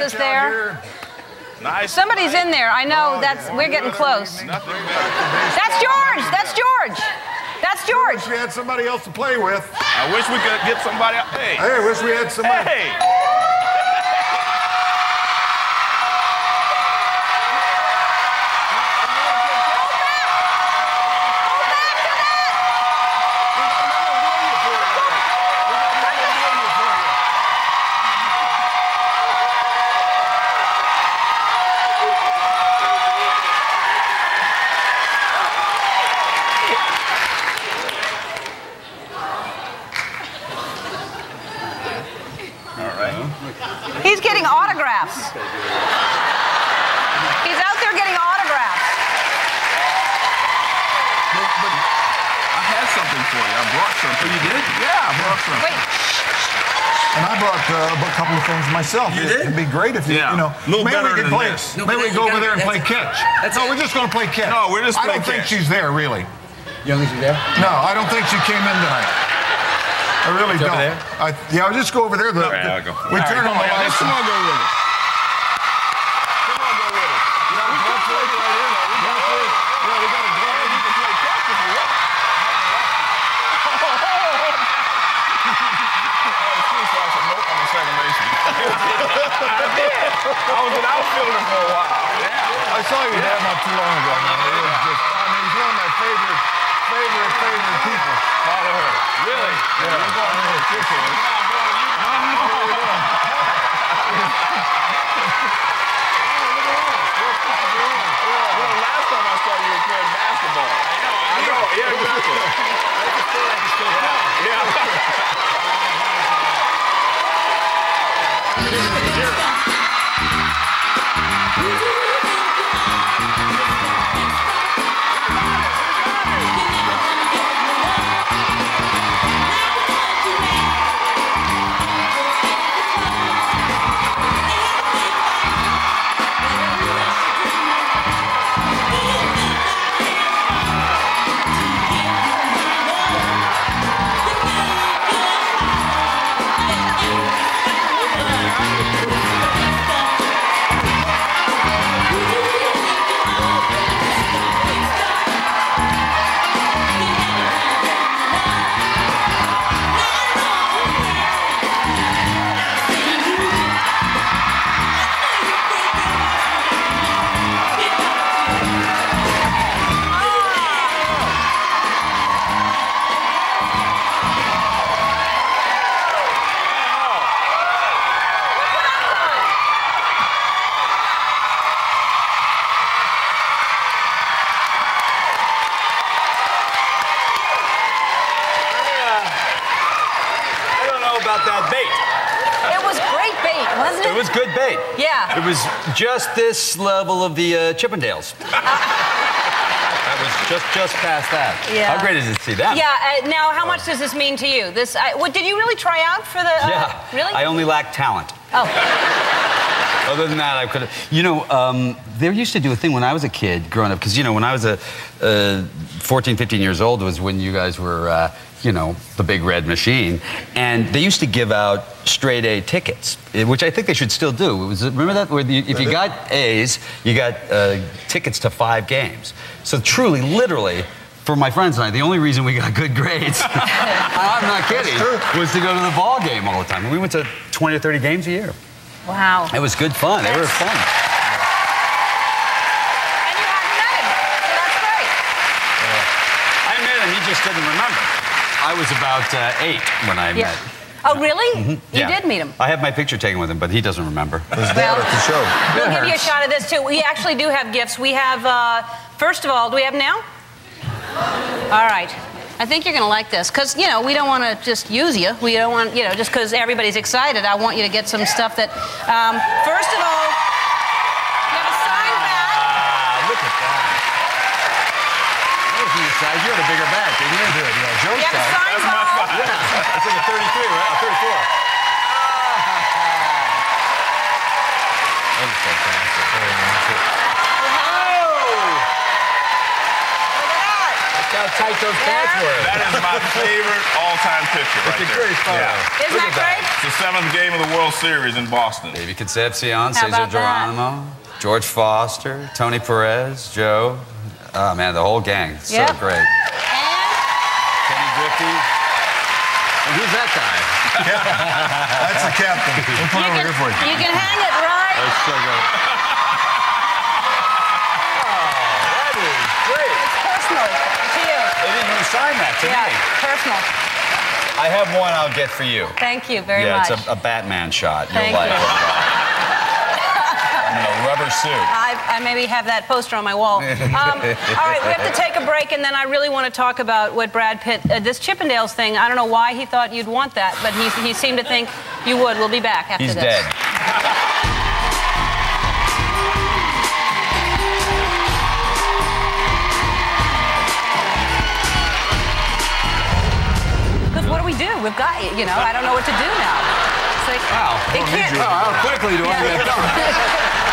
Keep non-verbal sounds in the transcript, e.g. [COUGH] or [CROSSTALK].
somebody's with us there. Nice. Somebody's in there. I know. Oh, That's yeah. we're getting close. That's George. That's George. That's George. I Wish we had somebody else to play with. I wish we could get somebody. Hey. Hey, wish we had somebody. Hey. He's getting autographs. He's out there getting autographs. I had something for you. I brought something. you did? Yeah, I brought something. Wait. And I brought uh, a couple of things myself. You It- did? It'd be great if you, Yeah. you know, little maybe we could play. No, maybe we that- go over there and play that's- catch. that's no, it. we're just going to play catch. No, we're just I don't play think she's there, really. You don't think she's there? No, I don't think she came in tonight. I really It's don't. I, yeah, I'll just go over there. The, right, I'll go. we All turn right, on the lights. Come on, go with us. Come on, go with us. You know, we can play right here. We got to Yeah, we got to draw. You can play catch if you want. I was an outfielder for a while. I saw you there not too long ago. Man. It was just, I mean, he's one of my favorite, favorite, favorite people. Follow her. Really? Yeah. We're going to her. Kiss [LAUGHS] her. Well, last time I saw you, you were playing basketball. I know. I know. Yeah, exactly. [LAUGHS] I about that bait. It was great bait, wasn't it? It was good bait. Yeah. It was just this level of the uh, Chippendales. that was just just past that. Yeah. How great is it to see that? Yeah. Uh, now, how much does this mean to you? This. I, what, did you really try out for the? Uh, Yeah. Really? I only lack talent. oh. Other than that, I could have. You know, um, they used to do a thing when I was a kid growing up, because, you know, when I was a, uh, 14, 15 years old was when you guys were, uh, you know, the big red machine. And they used to give out straight A tickets, eh, which I think they should still do. It was, remember that? Where you, if you got A's, you got uh, tickets to five games. So truly, literally, for my friends and I, the only reason we got good grades, [LAUGHS] I'm not kidding, was to go to the ball game all the time. We went to 20 or 30 games a year. Wow. It was good fun. They were fun. And you hadn't met him, so that's great. I met him. He just didn't remember. I was about uh, eight when I Yeah. met. Oh, really? You Yeah. did meet him. I have my picture taken with him, but he doesn't remember. His dad Well- at the show. We'll give you a shot of this too. We actually do have gifts. We have, uh, first of all, do we have now? All right. I think you're going to like this because, you know, we don't want to just use you. We don't want, you know, just because everybody's excited, I want you to get some stuff that, um, first of all, you have a signed bag. Ah, look at that. That was the size. You had a bigger bag, didn't you? Did, yeah, Joe's You have a side. signed That's my ball. five. It's like a 33, right? A 34. Tight those pants were. That is my favorite all all-time picture right it's a great photo. Yeah. Isn't that great? It's the seventh game of the World Series in Boston. Davey Concepcion, How Cesar about that? Geronimo, George Foster, Tony Perez, Joe. Oh man, the whole gang. So Yep. great. And Kenny Griffey. And who's that guy? [LAUGHS] That's the captain. We'll put it you over can, here for you. you can hang it right. That's so good. Sign that to Yeah, me. personal. I have one I'll get for you. Thank you very yeah, much. Yeah, it's a, a Batman shot. Thank You'll like you. it. In a rubber suit. I, I maybe have that poster on my wall. [LAUGHS] Um, all right, we have to take a break, and then I really want to talk about what Brad Pitt, uh, this Chippendales thing. I don't know why he thought you'd want that, but he, he seemed to think you would. We'll be back after He's this. dead. [LAUGHS] we do? We've got, you know, I don't know what to do now. It's like, Wow. it can't. how quickly do I get done? [LAUGHS]